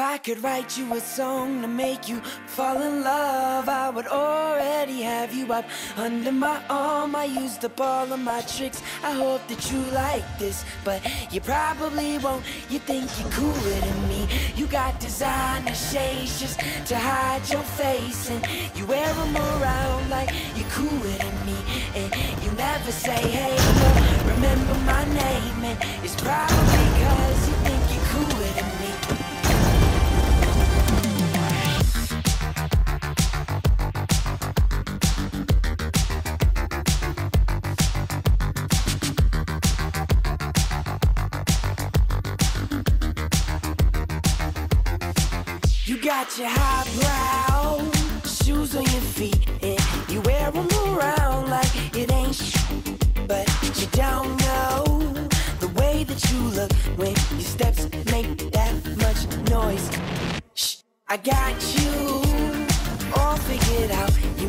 I could write you a song to make you fall in love, I would already have you up under my arm. I used up all of my tricks. I hope that you like this, but you probably won't. You think you're cooler than me. You got designer shades just to hide your face, and you wear them around like you're cooler than me. And you never say, hey, remember my name, You got your highbrow shoes on your feet, and you wear them around like it ain't sh- But you don't know the way that you look when your steps make that much noise. Shh, I got you all figured out. You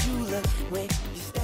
you look when you step